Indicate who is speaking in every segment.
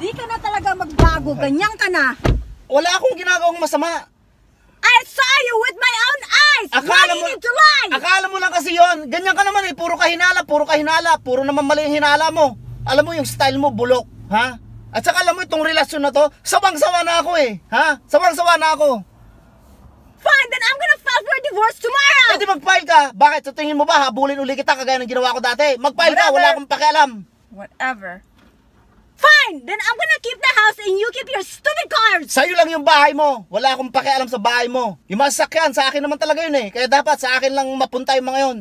Speaker 1: Hindi ka na talaga magbago. Ganyan ka na.
Speaker 2: Wala akong ginagawang masama.
Speaker 1: I saw you with my own eyes. Why
Speaker 2: Akala
Speaker 1: you
Speaker 2: mo,
Speaker 1: to lie?
Speaker 2: akala mo lang kasi yon. Ganyan ka naman eh. Puro ka hinala, puro ka hinala. Puro naman mali yung hinala mo. Alam mo yung style mo, bulok. Ha? At saka alam mo itong relasyon na to, sawang-sawa na ako eh. Ha? Sawang-sawa na ako.
Speaker 1: Fine, then I'm gonna file for divorce tomorrow.
Speaker 2: Eh di mag-file ka. Bakit? Sa tingin mo ba, habulin uli kita kagaya ng ginawa ko dati? Mag-file ka, wala akong pakialam.
Speaker 1: Whatever. Fine, then I'm gonna keep the house and you keep your stupid cars.
Speaker 2: Sa'yo lang yung bahay mo. Wala akong pakialam sa bahay mo. Yung mga sasakyan, sa akin naman talaga yun eh. Kaya dapat sa akin lang mapunta yung mga yun.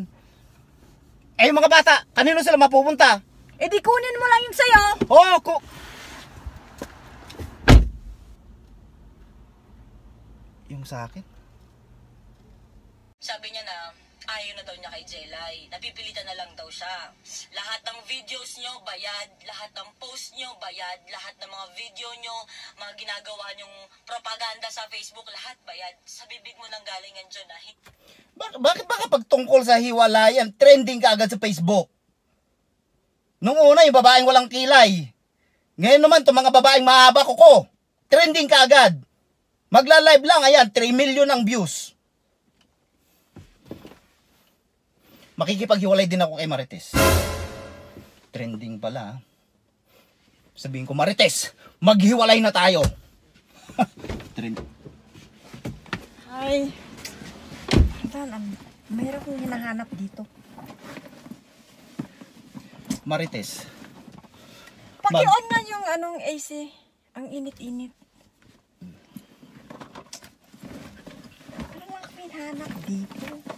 Speaker 2: Eh yung mga bata, kanino sila mapupunta?
Speaker 1: Eh di kunin mo lang yung sayo.
Speaker 2: Oh, ko... Yung sa akin?
Speaker 3: Sabi niya na ayaw na daw niya kay Jelay. Napipilitan na lang daw siya. Lahat ng videos niyo, bayad. Lahat ng post niyo, bayad. Lahat ng mga video niyo, mga ginagawa niyong propaganda sa Facebook, lahat bayad. Sa bibig mo nang galing yan dyan na
Speaker 2: Bak- bakit ba kapag tungkol sa hiwalayan, trending ka agad sa Facebook? Nung una, yung babaeng walang kilay. Ngayon naman, itong mga babaeng mahaba kuko. Trending ka agad. Magla-live lang, ayan, 3 million ang views. Makikipaghiwalay din ako kay Marites. Trending pala. ah. Sabihin ko, Marites, maghiwalay na tayo. Trend.
Speaker 1: Ay. Saan ang... Mayroon kong hinahanap dito.
Speaker 2: Marites,
Speaker 1: Paki-on nga yung anong AC. Ang init-init. Ano lang ako hinahanap dito?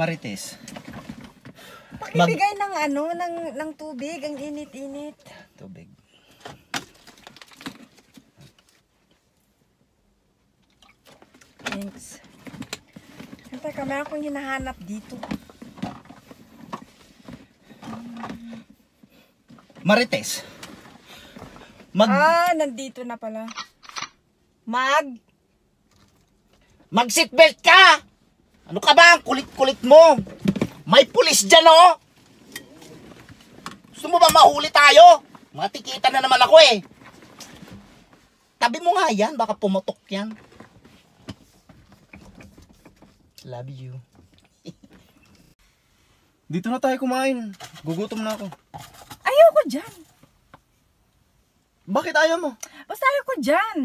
Speaker 2: Marites,
Speaker 1: Pakibigay ng ano, ng, ng tubig. Ang init-init.
Speaker 2: tubig.
Speaker 1: Thanks. Teka, meron akong hinahanap dito.
Speaker 2: Marites, mag,
Speaker 1: Ah, nandito na pala. Mag.
Speaker 2: mag seatbelt ka! Ano ka ba? Ang kulit-kulit mo! May pulis dyan, oh! Gusto mo ba mahuli tayo? Matikita na naman ako eh. Tabi mo nga yan, baka pumutok yan. Love you. Dito na tayo kumain. Gugutom na ako.
Speaker 1: Ayoko dyan.
Speaker 2: Bakit ayaw mo?
Speaker 1: Basta ayoko dyan.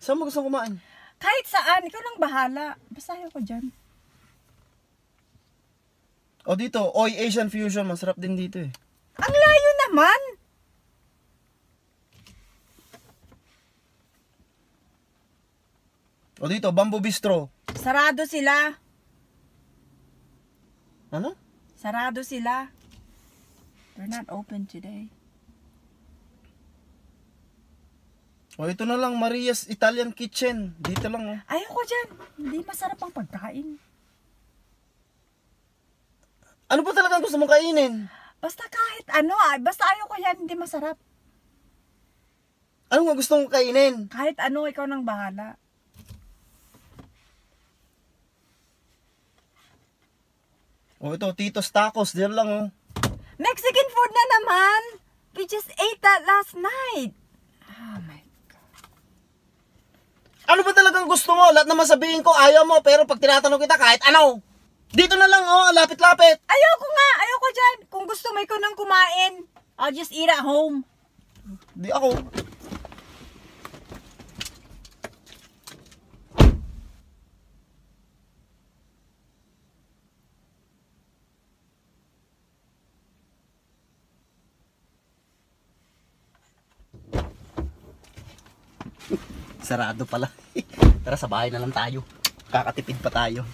Speaker 2: Saan mo gusto kumain?
Speaker 1: Kahit saan, ikaw lang bahala. Basta ayoko dyan.
Speaker 2: O dito, Oy Asian Fusion. Masarap din dito eh.
Speaker 1: Ang layo naman.
Speaker 2: O dito, Bamboo Bistro.
Speaker 1: Sarado sila.
Speaker 2: Ano?
Speaker 1: Sarado sila. They're not open today.
Speaker 2: O ito na lang, Maria's Italian Kitchen. Dito lang oh.
Speaker 1: Ayoko dyan. Hindi masarap ang pagkain.
Speaker 2: Ano ba talaga gusto mong kainin?
Speaker 1: Basta kahit ano ah. Basta ayoko yan. Hindi masarap.
Speaker 2: Ano nga gusto mong kainin?
Speaker 1: Kahit ano, ikaw nang bahala.
Speaker 2: O ito, Tito's Tacos. Dito lang oh.
Speaker 1: Mexican food na naman. We just ate that last night. Oh my
Speaker 2: Ano ba talagang gusto mo? Lahat naman sabihin ko, ayaw mo. Pero pag tinatanong kita, kahit ano. Dito na lang oh, lapit-lapit.
Speaker 1: Ayoko nga, ayoko dyan. Kung gusto mo ikaw nang kumain, I'll just eat at home.
Speaker 2: Di ako. Sarado pala. Tara, sa bahay na lang tayo. Kakatipid pa tayo.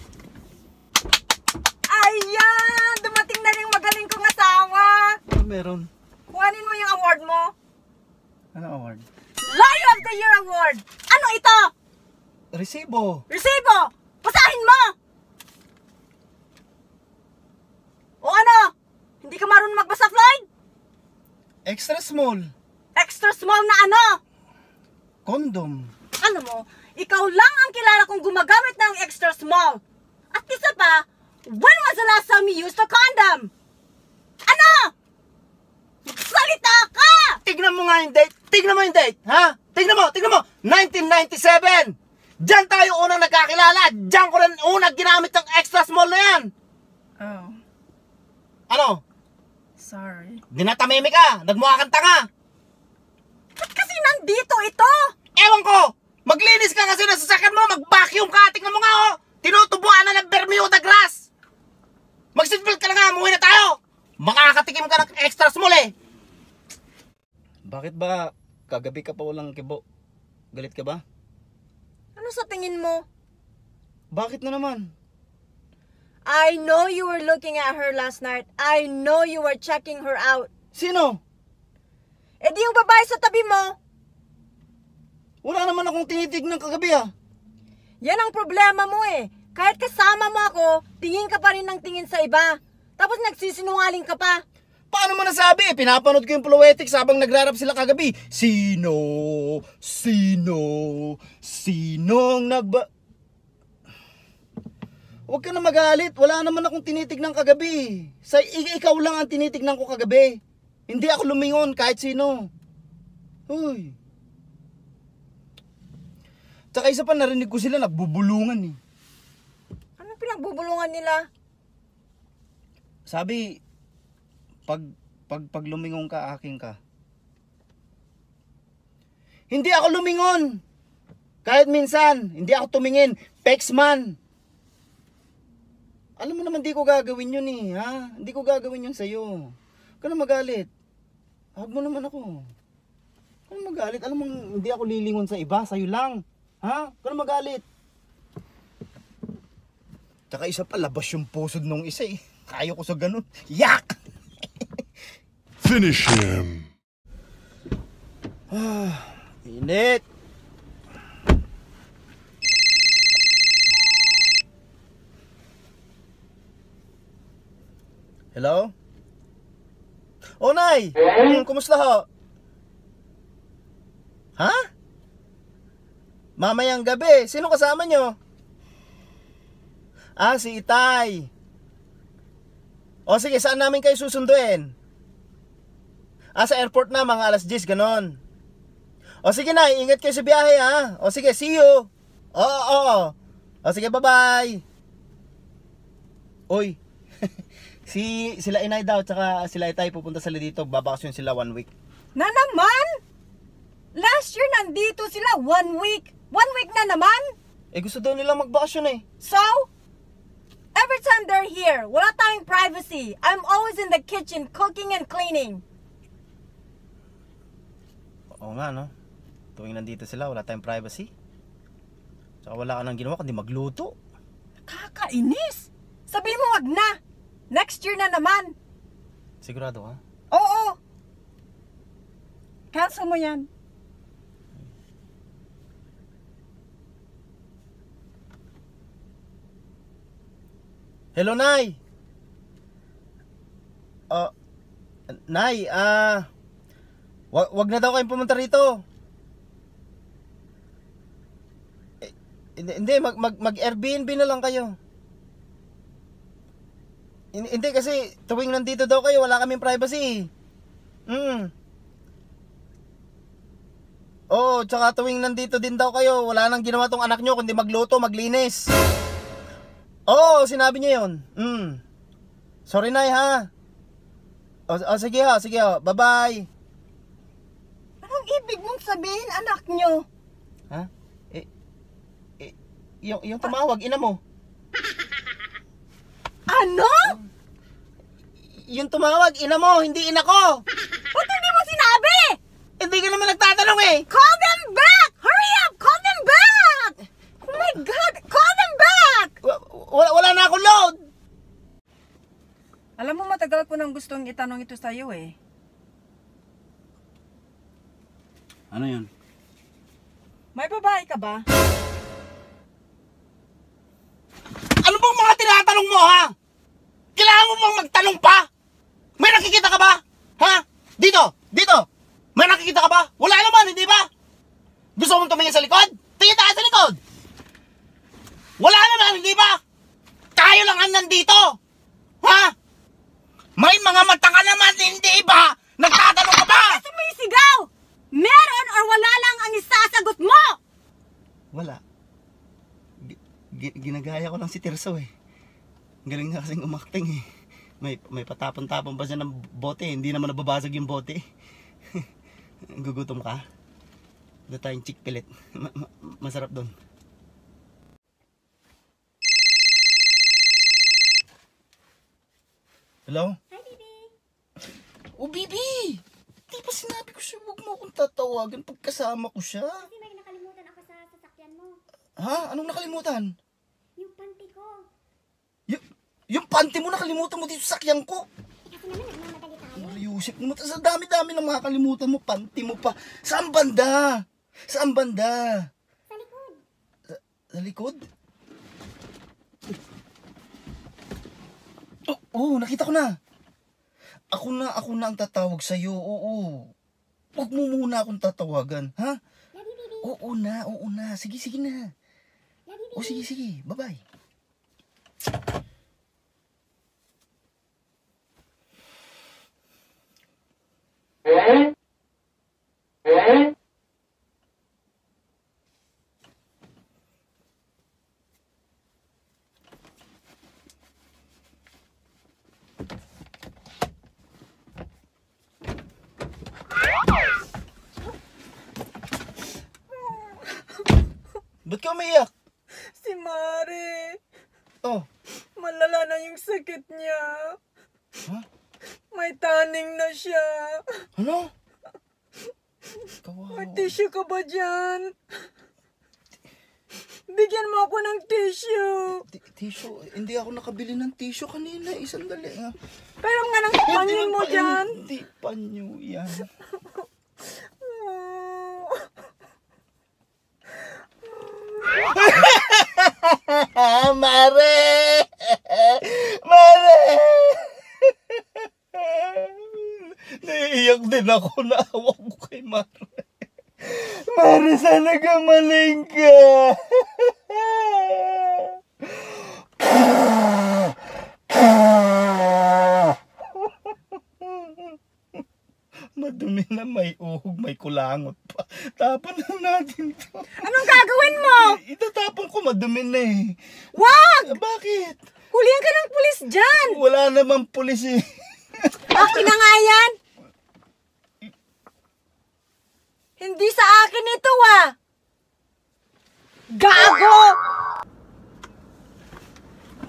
Speaker 1: Ayan! Dumating na rin magaling kong asawa.
Speaker 2: Ano meron?
Speaker 1: Kuhanin mo yung award mo.
Speaker 2: Ano award?
Speaker 1: Liar of the Year Award! Ano ito?
Speaker 2: Resibo.
Speaker 1: Resibo! Basahin mo! O ano? Hindi ka marunong magbasa, Floyd?
Speaker 2: Extra small.
Speaker 1: Extra small na ano?
Speaker 2: Condom.
Speaker 1: Ano mo, ikaw lang ang kilala kong gumagamit ng extra small. At isa pa, when was the last time you used a condom? Ano?
Speaker 2: nga yung date. Tignan mo yung date, ha? Tignan mo, tignan mo. 1997. Diyan tayo unang nagkakilala. Diyan ko rin unang ginamit ng extra small na yan.
Speaker 1: Oh,
Speaker 2: Ano?
Speaker 1: sorry.
Speaker 2: Dinatamimi ka. Nagmukha kang tanga.
Speaker 1: Ba't kasi nandito ito?
Speaker 2: Ewan ko. Maglinis ka kasi na sasakyan mo. Mag-vacuum ka. Tingnan mo nga, oh. Tinutubuan na ng Bermuda grass. Mag-seatbelt ka na nga. Umuwi na tayo. Makakatikim ka ng extra small eh. Bakit ba kagabi ka pa walang kibo? Galit ka ba?
Speaker 1: Ano sa tingin mo?
Speaker 2: Bakit na naman?
Speaker 1: I know you were looking at her last night. I know you were checking her out.
Speaker 2: Sino?
Speaker 1: Eh di yung babae sa tabi mo.
Speaker 2: Wala naman akong tinitignan kagabi ah.
Speaker 1: Yan ang problema mo eh. Kahit kasama mo ako, tingin ka pa rin ng tingin sa iba. Tapos nagsisinungaling ka pa.
Speaker 2: Paano mo nasabi? Pinapanood ko yung Poetics habang nagrarap sila kagabi. Sino? Sino? Sinong nagba... Huwag ka na magalit. Wala naman akong tinitignan kagabi. Sa ikaw lang ang tinitignan ko kagabi. Hindi ako lumingon kahit sino. Uy. Tsaka isa pa narinig ko sila nagbubulungan eh.
Speaker 1: Ano pinagbubulungan nila?
Speaker 2: Sabi, pag, pag, pag lumingon ka, aking ka. Hindi ako lumingon. Kahit minsan, hindi ako tumingin. Pexman. Alam mo naman, di ko gagawin yun eh, ha? Hindi ko gagawin yun sa'yo. Huwag ka na magalit. Huwag mo naman ako. Huwag magalit. Alam mo, hindi ako lilingon sa iba, sa'yo lang. Ha? Huwag ka na magalit. Tsaka isa pa, labas yung pusod nung isa eh. Kaya ko sa ganun. Yak!
Speaker 4: Finish him.
Speaker 2: Init! Hello? Oh, Nay! Hmm, kumusta ho? Ha? Mamayang gabi. Sino kasama nyo? Ah, si Itay. O sige, saan namin kayo susunduin? Ah, sa airport na, mga alas 10, ganon. O sige na, ingat kayo sa biyahe ha. O sige, see you. Oo, oo. O sige, bye-bye. Uy. si sila Inay daw tsaka sila Itay pupunta sila dito. Babakasyon sila one week.
Speaker 1: Na naman? Last year nandito sila one week. One week na naman?
Speaker 2: Eh gusto daw nila magbakasyon eh.
Speaker 1: So? Every time they're here, wala tayong privacy. I'm always in the kitchen cooking and cleaning.
Speaker 2: Oo nga no. Tuwing nandito sila, wala tayong privacy. Tsaka wala ka nang ginawa kundi magluto.
Speaker 1: Kakainis! Sabihin mo wag na. Next year na naman.
Speaker 2: Sigurado ka?
Speaker 1: Oo. Cancel mo yan.
Speaker 2: Hello, Nay! Oh, Nay, ah... wag, wag na daw kayong pumunta rito. Eh, hindi, mag, mag, mag Airbnb na lang kayo. Hin- Hindi kasi tuwing nandito daw kayo, wala kaming privacy. Hmm. Oo, tsaka tuwing nandito din daw kayo, wala nang ginawa tong anak nyo kundi magluto, maglinis. Oo, sinabi niya yun. Mm. Sorry, Nay, ha? O, o sige ha, sige ha. Bye-bye.
Speaker 1: Anong ibig mong sabihin, anak nyo?
Speaker 2: Ha? Eh, eh, yung, yung tumawag, ina mo.
Speaker 1: Ano?
Speaker 2: Yung tumawag, ina mo, hindi ina ko.
Speaker 1: Ba't hindi mo sinabi?
Speaker 2: Hindi ka naman nagtatanong eh.
Speaker 1: Call them back! Hurry up! Call them back! Oh my God! Call them back!
Speaker 2: Wa- Wala, wala na akong load.
Speaker 1: Alam mo, matagal ko nang gustong itanong ito sa'yo eh.
Speaker 2: Ano yun?
Speaker 1: May babae ka ba?
Speaker 2: Ano bang mga tinatanong mo, ha? Kailangan mo bang magtanong pa? May nakikita ka ba? Ha? Dito! Dito! May nakikita ka ba? Wala naman, hindi ba? Gusto mong tumingin sa likod? Tingin tayo sa likod! Wala naman, hindi ba? tayo lang ang nandito? Ha? May mga mata ka naman, hindi iba! Nagtatanong ka ba?
Speaker 1: Ay, sumisigaw!
Speaker 2: Meron or wala lang ang isasagot mo! Wala. G ginagaya ko lang si Tirso eh. Galing niya kasing umakting eh. May, may patapon-tapon pa siya ng bote. Hindi naman nababasag yung bote. Eh. Gugutom ka? Doon tayong chick pellet. Ma ma masarap doon. Hello?
Speaker 4: Hi, baby.
Speaker 2: Oh, Bibi! Di ba sinabi ko siya, huwag mo akong tatawagan pag kasama ko siya?
Speaker 4: Kasi may nakalimutan ako sa sasakyan mo.
Speaker 2: Ha? Anong nakalimutan?
Speaker 4: Yung panty ko.
Speaker 2: Y- yung panty mo nakalimutan mo dito sa sakyan ko.
Speaker 4: Eh, kasi naman nagmamadali tayo.
Speaker 2: Mariusip mo. Sa dami-dami ng mga kalimutan mo, panty mo pa. Saan banda? Saan banda?
Speaker 4: Sa likod.
Speaker 2: Sa likod? Oh, nakita ko na. Ako na, ako na ang tatawag sa'yo. Oo. Huwag mo muna akong tatawagan, ha? Oo na, oo na. Sige, sige na. O sige, sige. Bye-bye. Ba't ka umiyak?
Speaker 1: Si Mare,
Speaker 2: Oh,
Speaker 1: malala na yung sakit niya.
Speaker 2: Ha?
Speaker 1: May taning na siya.
Speaker 2: ano? Kawawa.
Speaker 1: May tissue ka ba dyan? Bigyan mo ako ng tissue.
Speaker 2: T- tissue. Hindi ako nakabili ng tissue kanina. Isang dali nga.
Speaker 1: Pero nga nang panyin mo
Speaker 2: pa-
Speaker 1: dyan.
Speaker 2: Hindi panyo yan. Mare! Naiiyak din ako. Naawa ko kay Mare. Mare, sana gumaling ka. Madumi na may uhog, may kulangot pa. Tapon na natin to.
Speaker 1: Anong gagawin mo?
Speaker 2: Itatapon ko, madumi na eh.
Speaker 1: Wag!
Speaker 2: Ah, Bakit?
Speaker 1: Hulihan ka ng pulis dyan.
Speaker 2: Wala namang pulis eh.
Speaker 1: Akin na nga yan. Hindi sa akin ito ah. Gago!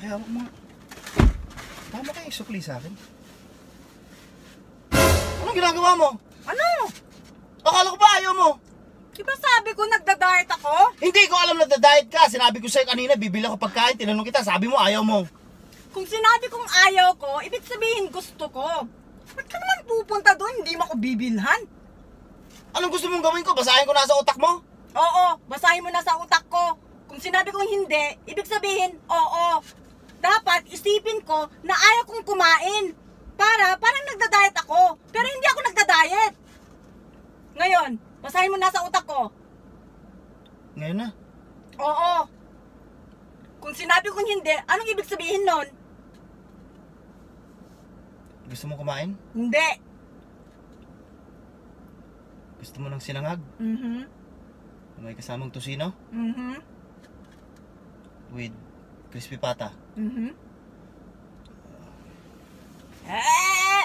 Speaker 2: Kaya mo, tama kayo sukli sa akin. Anong ginagawa mo?
Speaker 1: Ano?
Speaker 2: Akala ko ba ayaw mo?
Speaker 1: Di ba sabi ko nagda-diet ako?
Speaker 2: Hindi ko alam na diet ka. Sinabi ko sa'yo kanina, bibili ako pagkain. Tinanong kita, sabi mo ayaw mo.
Speaker 1: Kung sinabi kong ayaw ko, ibig sabihin gusto ko. Ba't ka naman pupunta doon? Hindi mo ako bibilhan.
Speaker 2: Anong gusto mong gawin ko? Basahin ko nasa utak mo?
Speaker 1: Oo, basahin mo na sa utak ko. Kung sinabi kong hindi, ibig sabihin, oo. Dapat isipin ko na ayaw kong kumain. Para, parang nagda-diet ako. Pero hindi ako nagda-diet. Ngayon, basahin mo na sa utak ko.
Speaker 2: Ngayon na.
Speaker 1: Oo. Kung sinabi kong hindi, anong ibig sabihin nun?
Speaker 2: Gusto mo kumain?
Speaker 1: Hindi.
Speaker 2: Gusto mo ng sinangag?
Speaker 1: Mhm.
Speaker 2: Na May kasamang tosino?
Speaker 1: Mhm.
Speaker 2: With crispy pata?
Speaker 1: Mhm. Eh!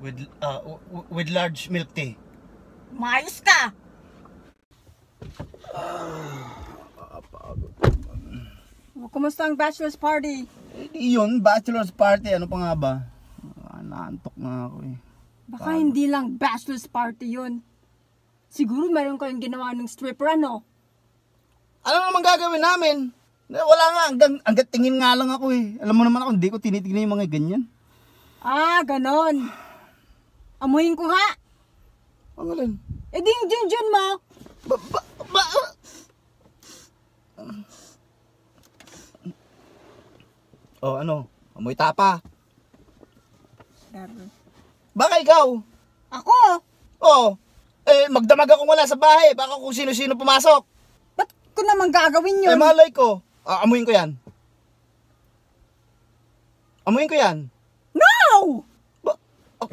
Speaker 2: With, uh, with large milk tea?
Speaker 1: Mayos ka! Oh, Kumusta ang bachelor's party?
Speaker 2: Eh, di yun, bachelor's party. Ano pa nga ba? Ah, naantok na ako eh.
Speaker 1: Baka hindi lang bachelor's party yun. Siguro meron kayong ginawa ng stripper, ano?
Speaker 2: Ano naman gagawin namin? Eh, Wala nga, hanggang, hanggang tingin nga lang ako eh. Alam mo naman ako, hindi ko tinitignan yung mga ganyan.
Speaker 1: Ah, ganon. Amuhin ko nga.
Speaker 2: Ang alin?
Speaker 1: Eh di yung Junjun mo.
Speaker 2: Ba, ba, ba, Oh, ano? Amoy tapa. Baka ikaw?
Speaker 1: Ako?
Speaker 2: Oh, eh, magdamag akong wala sa bahay. Baka kung sino-sino pumasok.
Speaker 1: Ba't ko naman gagawin
Speaker 2: Eh,
Speaker 1: yun?
Speaker 2: malay ko. Ah, amuin ko yan. Amuin ko yan.
Speaker 1: no!
Speaker 2: Ba, oh,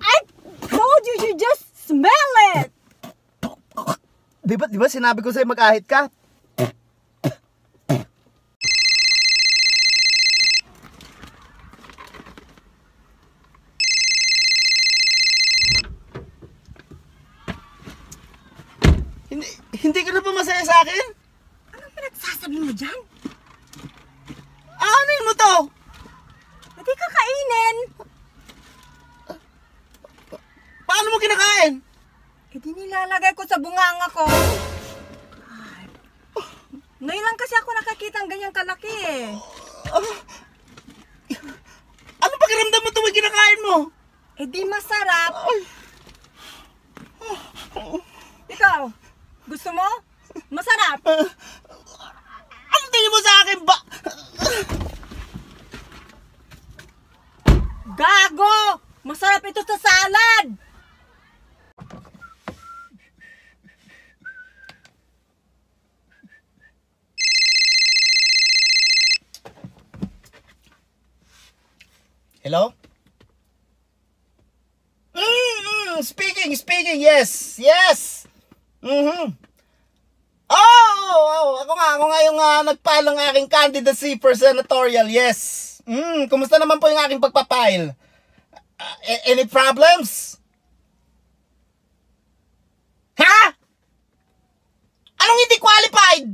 Speaker 1: I told you you just smell it!
Speaker 2: Di ba, di ba sinabi ko sa'yo mag-ahit ka? Hindi, ka na ba masaya sa akin?
Speaker 1: Anong pinagsasabi mo dyan?
Speaker 2: Ano mo to?
Speaker 1: Hindi ka kainin.
Speaker 2: Paano mo kinakain?
Speaker 1: Eh di nilalagay ko sa bunganga ko. Ay. Ngayon lang kasi ako nakakita ng ganyang kalaki eh.
Speaker 2: Ano pakiramdam mo tuwing kinakain mo?
Speaker 1: Eh di masarap. Ikaw, gusto mo? Masarap.
Speaker 2: Ano tingin mo sa akin ba?
Speaker 1: Gago! Masarap ito sa salad!
Speaker 2: Hello? Mm, speaking, speaking, yes, yes. Mhm. Ako nga, ako nga yung uh, nag-file ng aking candidacy for senatorial, yes. Mm, kumusta naman po yung aking pagpapile? Uh, any problems? Ha? Anong hindi qualified?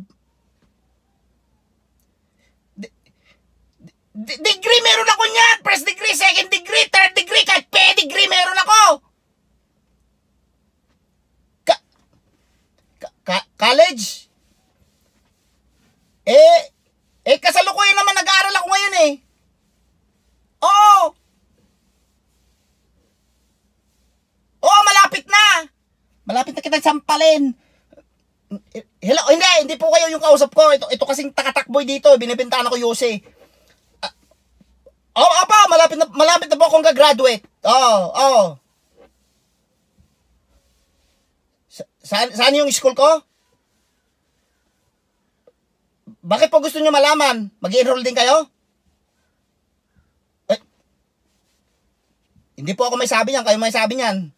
Speaker 2: D- degree meron ako niyan! First degree, second degree, third degree, kahit pedigree meron ako! Ka- ka- ka- college? Eh, eh kasalukuyan naman nag-aaral ako ngayon eh. Oo! Oo, malapit na! Malapit na kita Eh, Hello, hindi, hindi po kayo yung kausap ko. Ito, ito kasing takatakboy dito, binibintahan ako Yose. Oo, oh, apa, malapit na, malapit na po akong gagraduate. Oo, oh, oo. Oh. Sa, saan, saan yung school ko? Bakit po gusto nyo malaman? Mag-enroll din kayo? Eh, hindi po ako may sabi niyan, kayo may sabi niyan.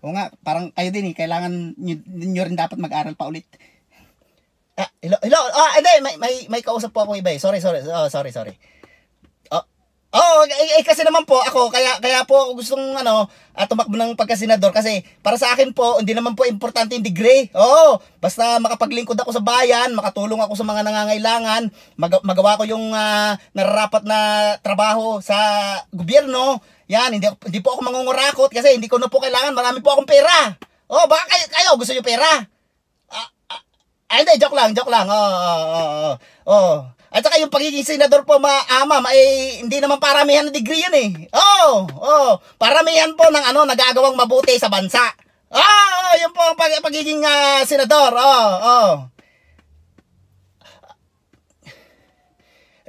Speaker 2: Oo nga, parang kayo din eh, kailangan nyo, nyo rin dapat mag-aral pa ulit. Ah, hello, hello, ah, hindi, may, may, may kausap po ako iba eh. Sorry, sorry, oh, sorry, sorry. Oh, eh, eh, kasi naman po ako kaya kaya po ako gustong ano, uh, tumakbo ng pagkasenador kasi para sa akin po hindi naman po importante yung degree. Oo, basta makapaglingkod ako sa bayan, makatulong ako sa mga nangangailangan, mag- magawa ko yung uh, nararapat na trabaho sa gobyerno. Yan, hindi hindi po ako mangungurakot kasi hindi ko na po kailangan, marami po akong pera. Oh, baka kayo, kayo gusto niyo pera? Ah, ah, hindi, joke lang, joke lang. Oh, oh, oh, oh. oh. At saka yung pagiging senador po, maama, ma, eh, hindi naman paramihan na degree yan eh. Oh, oh, paramihan po ng ano, nagagawang mabuti sa bansa. Oh, oh, yun po ang pag, pagiging uh, senador. Oh, oh.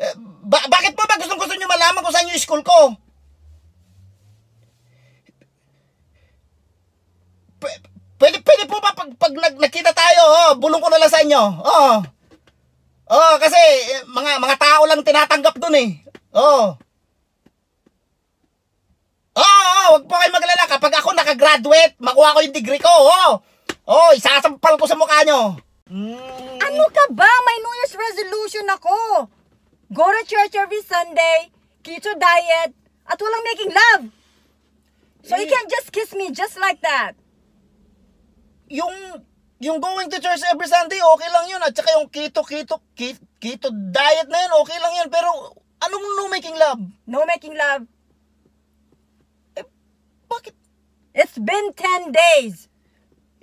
Speaker 2: Eh, ba- bakit po ba gustong gusto nyo malaman kung saan yung school ko? Pwede, pwede po ba pag, pag nag, nakita tayo, oh, bulong ko na lang sa inyo. Oo. Oh. Oh, kasi eh, mga mga tao lang tinatanggap doon eh. Oh. Oo, oh, oh, wag po kayo maglala. Kapag ako nakagraduate, makuha ko yung degree ko. Oh, oh isasampal ko sa mukha nyo. Mm.
Speaker 1: Ano ka ba? May New Year's resolution ako. Go to church every Sunday, keto diet, at walang making love. So you
Speaker 2: Eh.
Speaker 1: can't just kiss me just like that.
Speaker 2: Yung yung going to church every Sunday, okay lang yun. At saka yung keto, keto, keto, keto diet na yun, okay lang yun. Pero anong no making love?
Speaker 1: No making love.
Speaker 2: Bakit?
Speaker 1: It's been 10 days.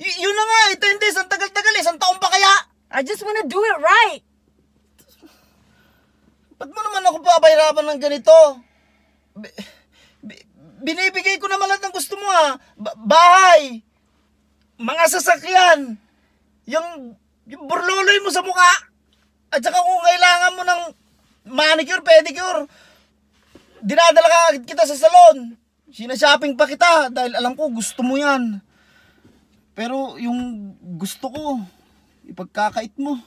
Speaker 2: Y- yun na nga, eh, 10 days, ang tagal-tagal eh. Isang taon pa kaya?
Speaker 1: I just want to do it right.
Speaker 2: Ba't mo naman ako papahirapan ng ganito? Bi- bi- binibigay ko naman lahat ng gusto mo ha. Ba- bahay. Mga sasakyan. Yung, yung burloloy mo sa mukha. At saka kung kailangan mo ng manicure, pedicure, dinadala ka agad kita sa salon. Sinashopping pa kita dahil alam ko gusto mo yan. Pero yung gusto ko, ipagkakait mo.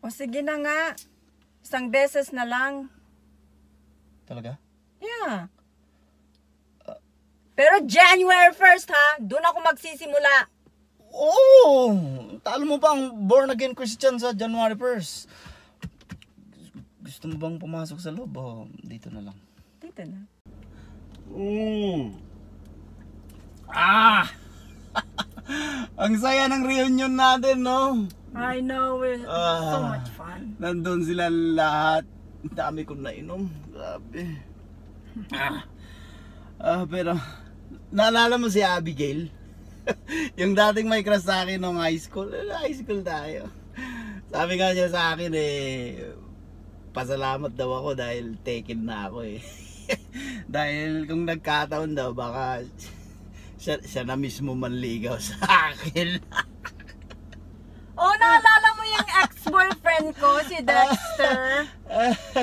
Speaker 1: O sige na nga. Isang beses na lang.
Speaker 2: Talaga?
Speaker 1: Yeah. Pero January 1st ha, doon ako magsisimula.
Speaker 2: Oo! Talo mo ang born again Christian sa January 1st? Gusto mo bang pumasok sa loob o dito na lang?
Speaker 1: Dito na.
Speaker 2: Mm. Ah! ang saya ng reunion natin, no?
Speaker 1: I know it.
Speaker 2: Ah.
Speaker 1: so much fun.
Speaker 2: Nandun sila lahat. Ang dami kong nainom. Grabe. Ah. Ah, pero, naalala mo si Abigail? yung dating may crush sa akin nung high school. High school tayo. Sabi nga niya sa akin eh, pasalamat daw ako dahil taken na ako eh. dahil kung nagkataon daw, baka siya, siya na mismo manligaw sa akin.
Speaker 1: Oh, naalala mo yung ex-boyfriend ko, si Dexter?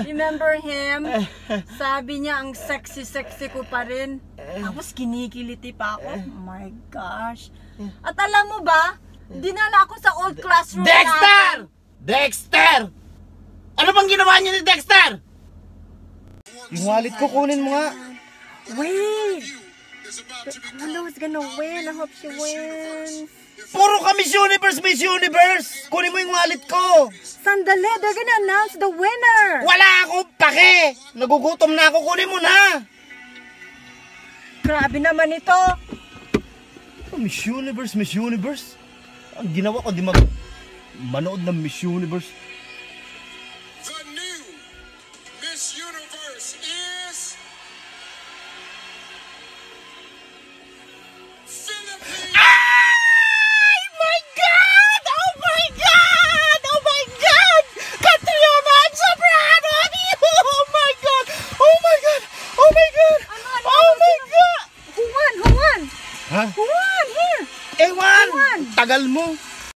Speaker 1: Remember him? Sabi niya, ang sexy-sexy ko pa rin. Tapos kinikiliti pa ako. Oh my gosh. At alam mo ba, dinala ako sa old classroom
Speaker 2: Dexter!
Speaker 1: natin.
Speaker 2: Dexter! Ano bang ginawa niyo ni Dexter? Yung wallet ko, kunin mo nga.
Speaker 1: Wait! Lulu's gonna win. I hope she wins.
Speaker 2: Puro ka Miss Universe, Miss Universe! Kunin mo yung wallet ko!
Speaker 1: Sandali, they're gonna announce the winner!
Speaker 2: Wala akong pake! Nagugutom na ako, kunin mo na!
Speaker 1: Grabe naman ito.
Speaker 2: Oh, Miss Universe, Miss Universe? Ang ginawa ko, di mag... Manood ng Miss Universe. Tagal mo!